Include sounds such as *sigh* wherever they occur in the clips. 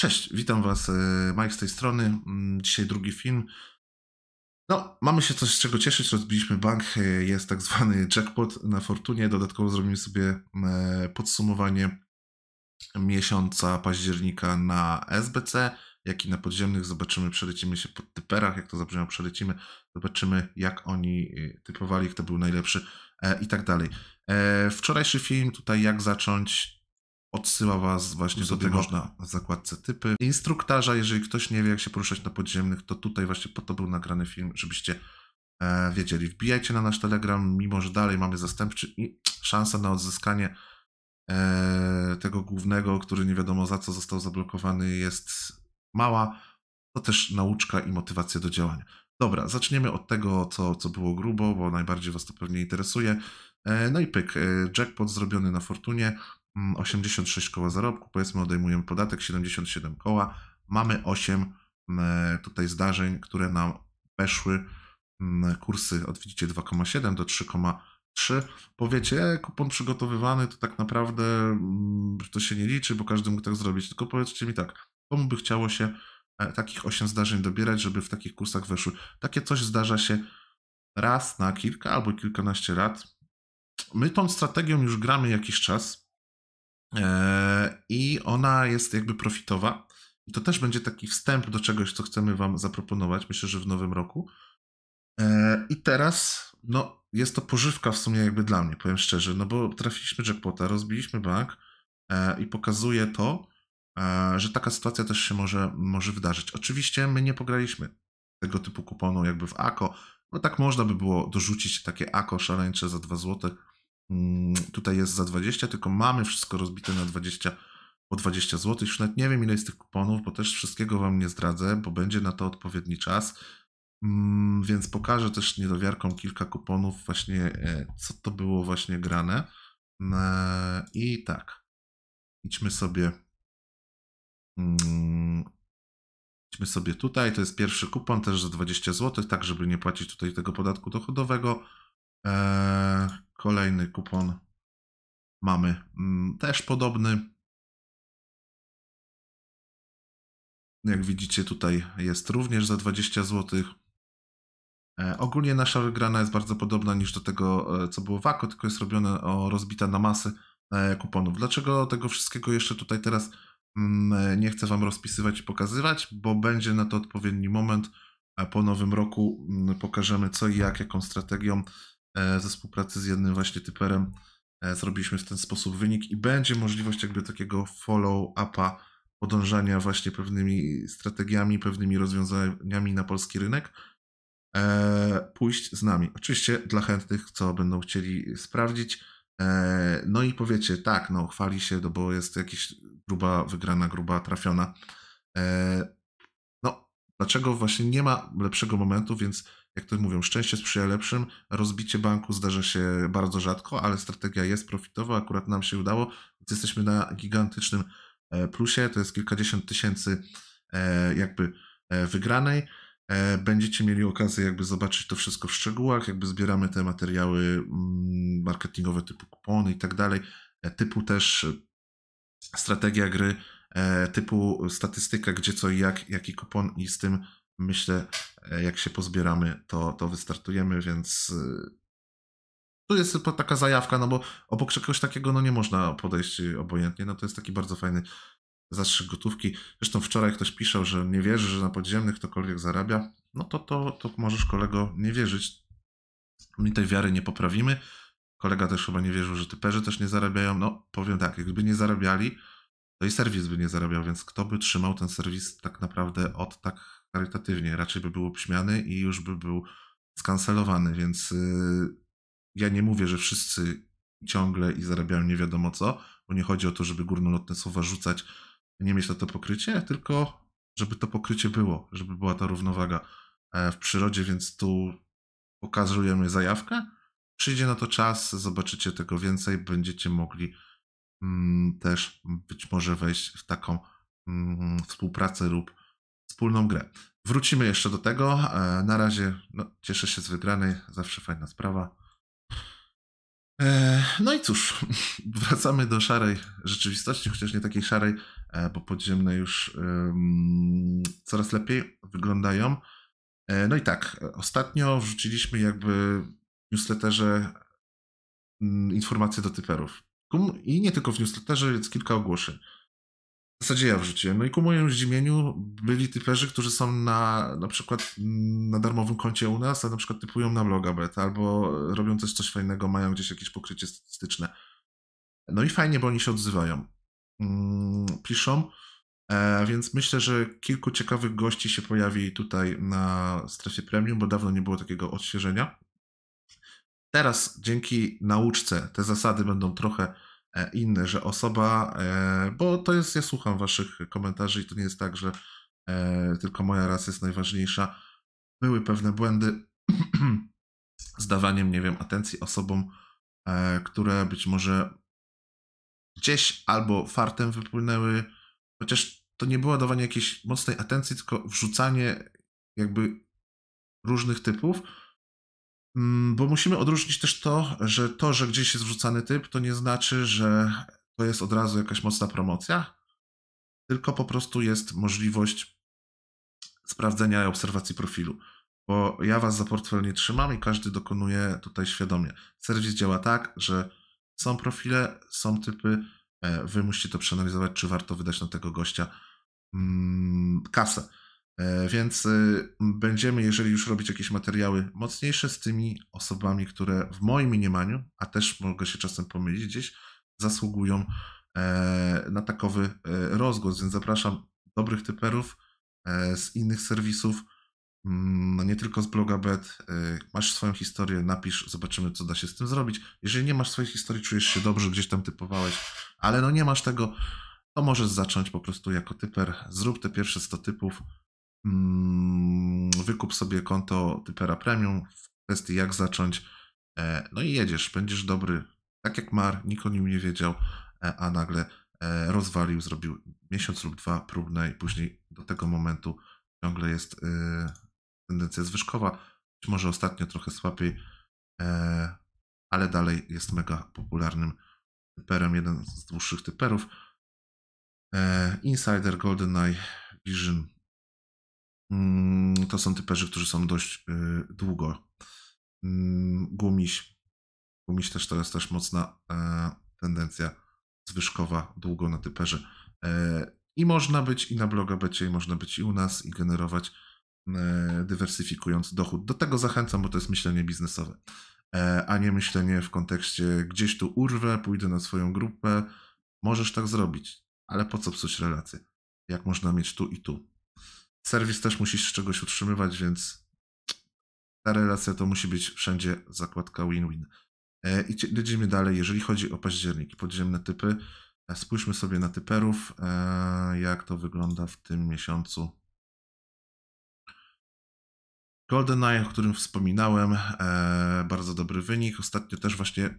Cześć, witam Was, e, Mike z tej strony. Mm, Dzisiaj drugi film. No, mamy się coś z czego cieszyć. Rozbiliśmy bank, e, jest tak zwany jackpot na Fortunie. Dodatkowo zrobimy sobie e, podsumowanie miesiąca października na SBC, jak i na podziemnych. Zobaczymy, przelecimy się po typerach, jak to zabrzmiało, przelecimy. Zobaczymy, jak oni typowali, kto był najlepszy i tak dalej. Wczorajszy film, tutaj jak zacząć, odsyła Was właśnie do tego można. w zakładce typy. Instruktaża, jeżeli ktoś nie wie, jak się poruszać na podziemnych, to tutaj właśnie po to był nagrany film, żebyście e, wiedzieli. Wbijajcie na nasz Telegram, mimo że dalej mamy zastępczy i szansa na odzyskanie e, tego głównego, który nie wiadomo za co został zablokowany, jest mała. To też nauczka i motywacja do działania. Dobra, zaczniemy od tego, co, co było grubo, bo najbardziej Was to pewnie interesuje. E, no i pyk, e, jackpot zrobiony na Fortunie, 86 koła zarobku, powiedzmy odejmujemy podatek, 77 koła, mamy 8 mm, tutaj zdarzeń, które nam weszły, mm, kursy od widzicie 2,7 do 3,3. Powiecie, e, kupon przygotowywany to tak naprawdę mm, to się nie liczy, bo każdy mógł tak zrobić, tylko powiedzcie mi tak, komu by chciało się e, takich 8 zdarzeń dobierać, żeby w takich kursach weszły. Takie coś zdarza się raz na kilka albo kilkanaście lat. My tą strategią już gramy jakiś czas e, i ona jest jakby profitowa. I to też będzie taki wstęp do czegoś, co chcemy Wam zaproponować, myślę, że w nowym roku. E, I teraz, no, jest to pożywka w sumie jakby dla mnie, powiem szczerze, no bo trafiliśmy jackpota, rozbiliśmy bank e, i pokazuje to, e, że taka sytuacja też się może, może wydarzyć. Oczywiście my nie pograliśmy tego typu kuponu jakby w AKO, no tak można by było dorzucić takie AKO szaleńcze za 2 zł. Mm, Tutaj jest za 20, tylko mamy wszystko rozbite na 20 po 20 zł. Już nawet nie wiem ile jest tych kuponów, bo też wszystkiego Wam nie zdradzę, bo będzie na to odpowiedni czas. Mm, Więc pokażę też niedowiarkom kilka kuponów właśnie, e, co to było właśnie grane. E, I tak, idźmy sobie mm, idźmy sobie tutaj, to jest pierwszy kupon też za 20 zł, tak żeby nie płacić tutaj tego podatku dochodowego. Kolejny kupon mamy mm, też podobny. Jak widzicie, tutaj jest również za 20 zł. E, Ogólnie nasza wygrana jest bardzo podobna niż do tego, e, co było w AKO, tylko jest robione o rozbita na masy e, kuponów. Dlaczego tego wszystkiego jeszcze tutaj teraz mm, nie chcę Wam rozpisywać i pokazywać? Bo będzie na to odpowiedni moment. Po nowym roku mm, pokażemy co i jak, jaką strategią ze współpracy z jednym właśnie typerem e, zrobiliśmy w ten sposób wynik i będzie możliwość jakby takiego follow-upa, podążania właśnie pewnymi strategiami, pewnymi rozwiązaniami na polski rynek, e, pójść z nami. Oczywiście dla chętnych, co będą chcieli sprawdzić. E, no i powiecie, tak, no chwali się, no bo jest jakaś gruba wygrana, gruba trafiona. E, no, dlaczego właśnie nie ma lepszego momentu, więc jak to mówią, szczęście sprzyja lepszym. Rozbicie banku zdarza się bardzo rzadko, ale strategia jest profitowa, akurat nam się udało, więc jesteśmy na gigantycznym e, plusie, to jest kilkadziesiąt tysięcy e, jakby e, wygranej. Będziecie mieli okazję jakby zobaczyć to wszystko w szczegółach, jakby zbieramy te materiały mm, marketingowe typu kupony i tak dalej, typu też strategia gry, typu statystyka, gdzie co i jak, jaki kupon i z tym myślę, e, jak się pozbieramy, to, to wystartujemy, więc e, tu jest taka zajawka, no bo obok czegoś takiego no nie można podejść obojętnie, no to jest taki bardzo fajny zastrzyk gotówki. Zresztą wczoraj ktoś pisał, że nie wierzy, że na podziemnych ktokolwiek zarabia. No to, to, to możesz kolego nie wierzyć. My tej wiary nie poprawimy. Kolega też chyba nie wierzył, że typerzy też nie zarabiają. No powiem tak, jakby nie zarabiali, to i serwis by nie zarabiał, więc kto by trzymał ten serwis tak naprawdę od tak charytatywnie? Raczej by był obśmiany i już by był skancelowany, więc yy, ja nie mówię, że wszyscy ciągle i zarabiają nie wiadomo co, bo nie chodzi o to, żeby górnolotne słowa rzucać, nie mieć na to pokrycie, tylko żeby to pokrycie było, żeby była ta równowaga e, w przyrodzie, więc tu pokazujemy zajawkę. Przyjdzie na to czas, zobaczycie tego więcej, będziecie mogli mm, też być może wejść w taką mm, współpracę lub wspólną grę. Wrócimy jeszcze do tego. E, Na razie no, cieszę się z wygranej, zawsze fajna sprawa. E, no i cóż, *laughs* wracamy do szarej rzeczywistości, chociaż nie takiej szarej, e, bo podziemne już coraz lepiej wyglądają. No i tak, ostatnio wrzuciliśmy jakby w newsletterze um, informacje do typerów. I nie tylko w newsletterze, jest kilka ogłoszeń. W zasadzie ja wrzuciłem. No i ku mojemu zdziwieniu byli typerzy, którzy są na na przykład na darmowym koncie u nas, a na przykład typują na bloga beta, albo robią coś, coś fajnego, mają gdzieś jakieś pokrycie statystyczne. No i fajnie, bo oni się odzywają. Mm, piszą, e, więc myślę, że kilku ciekawych gości się pojawi tutaj na strefie premium, bo dawno nie było takiego odświeżenia. Teraz dzięki nauczce te zasady będą trochę E, inne, że osoba, e, bo to jest, ja słucham waszych komentarzy i to nie jest tak, że e, tylko moja raz jest najważniejsza. Były pewne błędy *clears throat* z dawaniem, nie wiem, atencji osobom, które być może gdzieś albo fartem wypłynęły, chociaż to nie było dawanie jakiejś mocnej atencji, tylko wrzucanie jakby różnych typów, bo musimy odróżnić też to, że to, że gdzieś jest wrzucany typ, to nie znaczy, że to jest od razu jakaś mocna promocja, tylko po prostu jest możliwość sprawdzenia i obserwacji profilu. Bo ja was za portfel nie trzymam i każdy dokonuje tutaj świadomie. Serwis działa tak, że są profile, są typy, e, wy musicie to przeanalizować, czy warto wydać na tego gościa mm, kasę. E, więc y, będziemy, jeżeli już robić jakieś materiały mocniejsze z tymi osobami, które w moim mniemaniu, a też mogę się czasem pomylić gdzieś, zasługują e, na takowy e, rozgłos. Więc zapraszam dobrych typerów z innych serwisów, mm, nie tylko z bloga Bet. Masz swoją historię, napisz, zobaczymy, co da się z tym zrobić. Jeżeli nie masz swojej historii, czujesz się dobrze, gdzieś tam typowałeś, ale no nie masz tego, to możesz zacząć po prostu jako typer. Zrób te pierwsze 100 typów, wykup sobie konto Typera Premium w kwestii jak zacząć, e, no i jedziesz, będziesz dobry, tak jak Mar, nikt o nim nie wiedział, e, a nagle e, rozwalił, zrobił miesiąc lub dwa próbne i później do tego momentu ciągle jest tendencja zwyżkowa, być może ostatnio trochę słabiej, ale dalej jest mega popularnym typerem, jeden z dłuższych typerów. Insider, GoldenEye, Vision, Mm, to są typerzy, którzy są dość y, długo. Mm, gumiś. Gumiś też to jest też mocna e, tendencja zwyżkowa, długo na typerze. E, I można być i na bloga becie, i można być i u nas, i generować e, dywersyfikując dochód. Do tego zachęcam, bo to jest myślenie biznesowe, a nie myślenie w kontekście gdzieś tu urwę, pójdę na swoją grupę. Możesz tak zrobić, ale po co psuć relacje? Jak można mieć tu i tu? Serwis też musisz czegoś utrzymywać, więc ta relacja to musi być wszędzie zakładka win-win. E, I lecimy dalej, jeżeli chodzi o październik podziemne typy. E, spójrzmy sobie na typerów, e, jak to wygląda w tym miesiącu. GoldenEye, o którym wspominałem, bardzo dobry wynik. Ostatnio też właśnie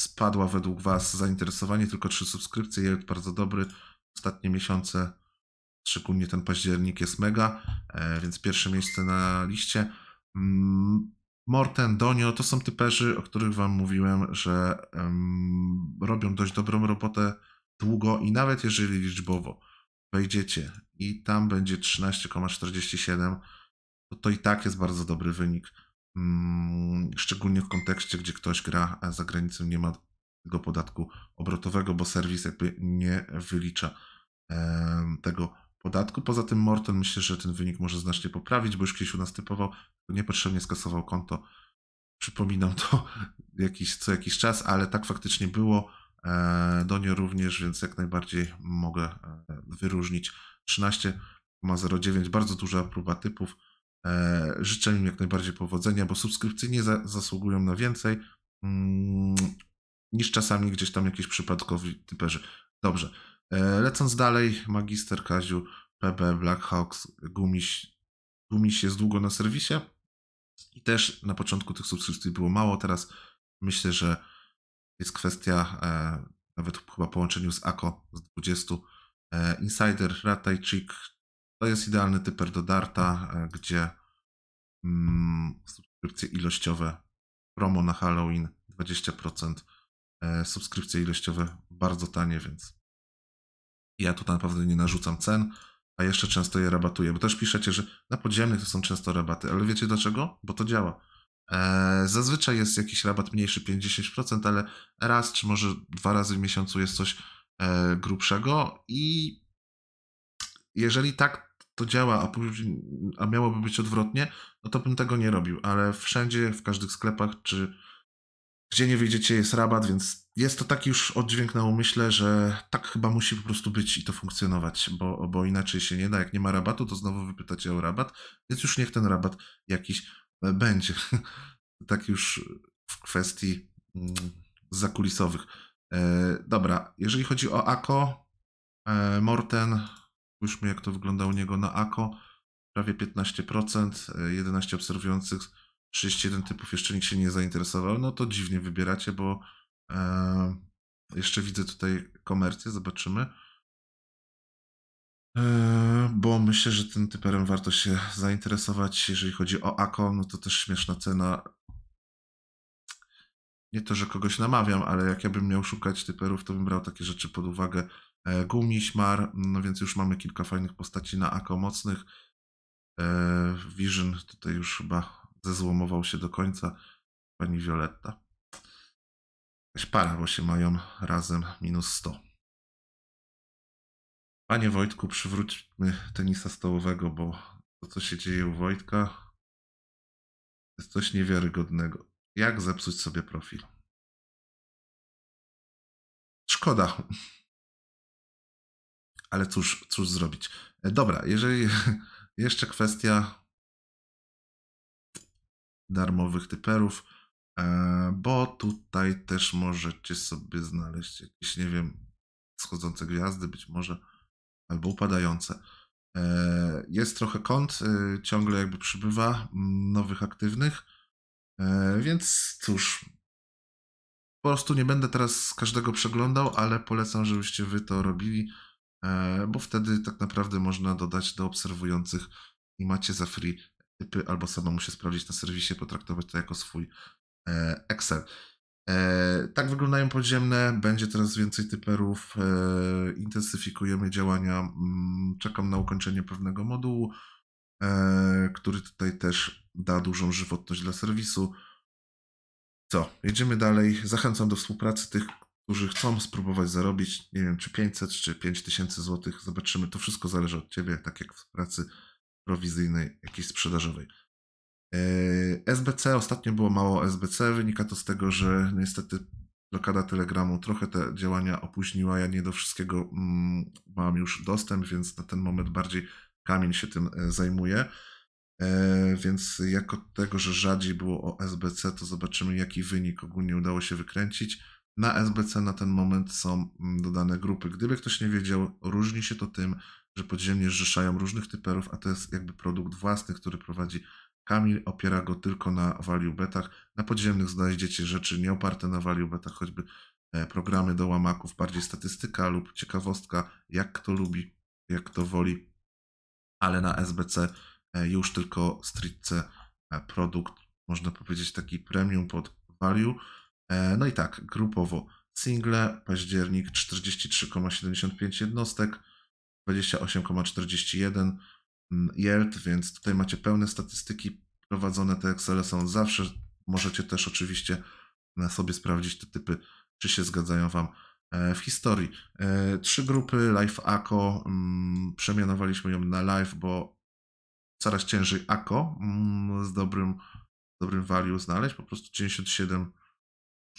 spadła według Was zainteresowanie, tylko trzy subskrypcje, jest bardzo dobry. Ostatnie miesiące Szczególnie ten październik jest mega, e, więc pierwsze miejsce na liście. Mm, Morten, Donio to są typerzy, o których Wam mówiłem, że robią dość dobrą robotę długo i nawet jeżeli liczbowo wejdziecie i tam będzie 13,47, to to i tak jest bardzo dobry wynik. Um, szczególnie w kontekście, gdzie ktoś gra a za granicą, nie ma tego podatku obrotowego, bo serwis jakby nie wylicza tego podatku. Poza tym Morton myślę, że ten wynik może znacznie poprawić, bo już kiedyś u nas typował, niepotrzebnie skasował konto. Przypominam to *laughs* jakiś, co jakiś czas, ale tak faktycznie było. E, Donio również, więc jak najbardziej mogę e, wyróżnić 13,09, bardzo duża próba typów. E, życzę im jak najbardziej powodzenia, bo subskrypcyjnie za, zasługują na więcej mm, niż czasami gdzieś tam jakieś przypadkowi typerzy. Dobrze. E, lecąc dalej, Magister Kaziu, PB, Blackhawks, Gumiś. Gumiś jest długo na serwisie i też na początku tych subskrypcji było mało, teraz myślę, że jest kwestia e, nawet chyba połączeniu z AKO z 20. E, Insider, Ratajczyk, to jest idealny typer do Darta, e, gdzie mm, subskrypcje ilościowe, promo na Halloween 20% e, subskrypcje ilościowe bardzo tanie, więc ja tu naprawdę nie narzucam cen, a jeszcze często je rabatuję, bo też piszecie, że na podziemnych to są często rabaty, ale wiecie dlaczego? Bo to działa. E, zazwyczaj jest jakiś rabat mniejszy 50%, ale raz czy może dwa razy w miesiącu jest coś e, grubszego i jeżeli tak to działa, a, później, a miałoby być odwrotnie, no to bym tego nie robił, ale wszędzie, w każdych sklepach, czy gdzie nie wyjdziecie, jest rabat, więc jest to taki już oddźwięk na umyśle, że tak chyba musi po prostu być i to funkcjonować, bo, bo inaczej się nie da. Jak nie ma rabatu, to znowu wypytacie o rabat, więc już niech ten rabat jakiś e, będzie. *laughs* tak już w kwestii mm, zakulisowych. E, dobra, jeżeli chodzi o AKO, e, Morten, spójrzmy jak to wygląda u niego na AKO, prawie 15%, 11 obserwujących, 31 typów jeszcze nikt się nie zainteresował, no to dziwnie wybieracie, bo e, jeszcze widzę tutaj komercję, zobaczymy. E, bo myślę, że tym typerem warto się zainteresować. Jeżeli chodzi o AKO, no to też śmieszna cena. Nie to, że kogoś namawiam, ale jak ja bym miał szukać typerów, to bym brał takie rzeczy pod uwagę. E, Gumi, Śmar, no więc już mamy kilka fajnych postaci na AKO mocnych. E, Vision tutaj już chyba zezłomował się do końca. Pani Violetta. Jakaś para, bo się mają razem minus 100. Panie Wojtku, przywróćmy tenisa stołowego, bo to, co się dzieje u Wojtka, jest coś niewiarygodnego. Jak zepsuć sobie profil? Szkoda. Ale cóż, cóż zrobić? E, dobra, jeżeli *laughs* jeszcze kwestia darmowych typerów, e, bo tutaj też możecie sobie znaleźć jakieś, nie wiem, schodzące gwiazdy być może, albo upadające. E, jest trochę kont, ciągle jakby przybywa nowych aktywnych, więc cóż, po prostu nie będę teraz każdego przeglądał, ale polecam, żebyście wy to robili E, bo wtedy tak naprawdę można dodać do obserwujących i macie za free typy, albo samemu się sprawdzić na serwisie, potraktować to jako swój e, Excel. E, tak wyglądają podziemne, będzie teraz więcej typerów, intensyfikujemy działania, mm, czekam na ukończenie pewnego modułu, który tutaj też da dużą żywotność dla serwisu. Co, jedziemy dalej. Zachęcam do współpracy tych, którzy chcą spróbować zarobić, nie wiem, czy 500, czy 5000 zł. Zobaczymy. To wszystko zależy od ciebie, tak jak w pracy prowizyjnej, jakiejś sprzedażowej. E, SBC, ostatnio było mało SBC. Wynika to z tego, że niestety blokada Telegramu trochę te działania opóźniła. Ja nie do wszystkiego mm, mam już dostęp, więc na ten moment bardziej kamień się tym e, zajmuje. E, więc jako tego, że rzadziej było o SBC, to zobaczymy, jaki wynik ogólnie udało się wykręcić. Na SBC na ten moment są mm, dodane grupy. Gdyby ktoś nie wiedział, różni się to tym, że podziemnie zrzeszają różnych typerów, a to jest jakby produkt własny, który prowadzi Kamil, opiera go tylko na value betach. Na podziemnych znajdziecie rzeczy nie oparte na value betach, choćby e, programy do łamaków, bardziej statystyka lub ciekawostka, jak kto lubi, jak kto woli, ale na SBC e, już tylko stricte e, produkt, można powiedzieć taki premium pod value. No i tak, grupowo single, październik 43,75 jednostek, 28,41 yield, więc tutaj macie pełne statystyki prowadzone, te Excel są zawsze, możecie też oczywiście na sobie sprawdzić te typy, czy się zgadzają Wam e, w historii. E, trzy grupy, Live ACO, mm, przemianowaliśmy ją na Live, bo coraz ciężej ACO mm, z dobrym, dobrym value znaleźć, po prostu 97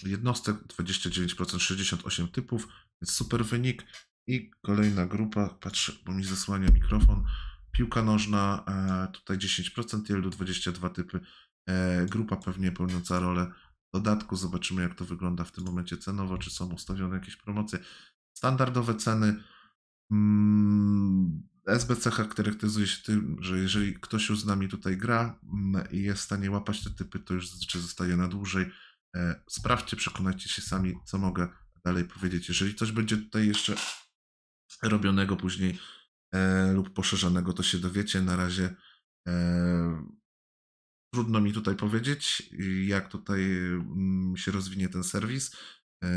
jednostek, 29%, 68 typów, więc super wynik. I kolejna grupa, patrzę, bo mi zasłania mikrofon. Piłka nożna, e, tutaj 10% yieldu, 22 typy. E, grupa pewnie pełniąca rolę dodatku. Zobaczymy, jak to wygląda w tym momencie cenowo, czy są ustawione jakieś promocje. Standardowe ceny. Mm, SBC charakteryzuje się tym, że jeżeli ktoś już z nami tutaj gra mm, i jest w stanie łapać te typy, to już zazwyczaj zostaje na dłużej. E, sprawdźcie, przekonajcie się sami, co mogę dalej powiedzieć. Jeżeli coś będzie tutaj jeszcze robionego później e, lub poszerzonego, to się dowiecie. Na razie e, trudno mi tutaj powiedzieć, jak tutaj mm, się rozwinie ten serwis. E,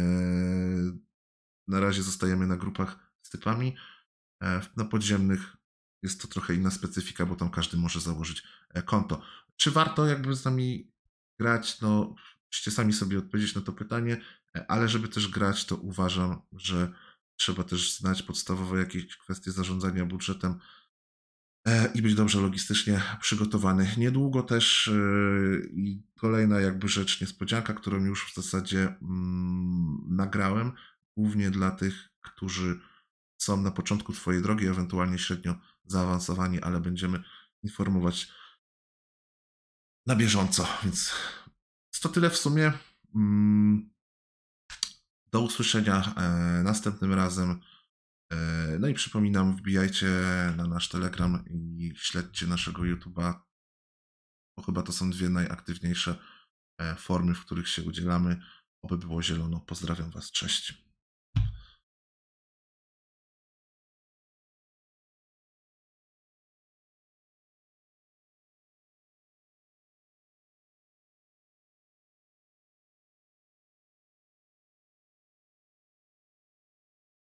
na razie zostajemy na grupach z typami. E, na podziemnych jest to trochę inna specyfika, bo tam każdy może założyć e, konto. Czy warto jakby z nami grać? No, musicie sami sobie odpowiedzieć na to pytanie, ale żeby też grać, to uważam, że trzeba też znać podstawowe jakieś kwestie zarządzania budżetem E, i być dobrze logistycznie przygotowany. Niedługo też e, i kolejna jakby rzecz, niespodzianka, którą już w zasadzie mm, nagrałem, głównie dla tych, którzy są na początku Twojej drogi, ewentualnie średnio zaawansowani, ale będziemy informować na bieżąco. Więc to tyle w sumie. Do usłyszenia e, następnym razem. E, no i przypominam, wbijajcie na nasz Telegram i śledźcie naszego YouTube'a, bo chyba to są dwie najaktywniejsze e, formy, w których się udzielamy. Oby było zielono. Pozdrawiam Was, cześć.